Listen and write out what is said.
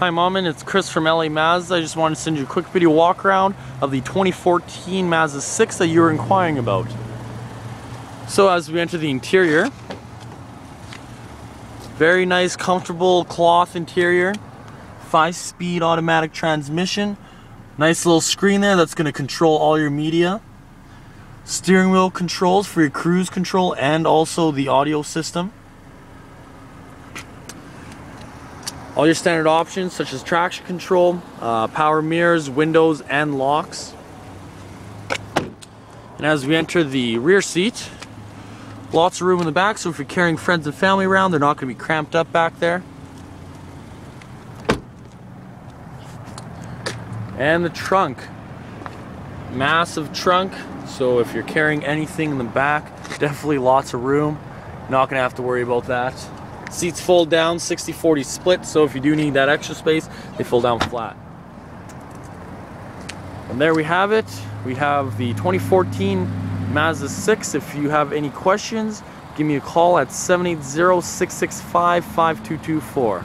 Hi Mom and it's Chris from LA Mazda. I just wanted to send you a quick video walk around of the 2014 Mazda 6 that you were inquiring about. So as we enter the interior, very nice comfortable cloth interior, 5 speed automatic transmission, nice little screen there that's going to control all your media, steering wheel controls for your cruise control and also the audio system. All your standard options such as traction control, uh, power mirrors, windows, and locks. And as we enter the rear seat, lots of room in the back, so if you're carrying friends and family around, they're not going to be cramped up back there. And the trunk. Massive trunk, so if you're carrying anything in the back, definitely lots of room. Not going to have to worry about that. Seats fold down 60-40 split, so if you do need that extra space, they fold down flat. And there we have it. We have the 2014 Mazda 6. If you have any questions, give me a call at 780-665-5224.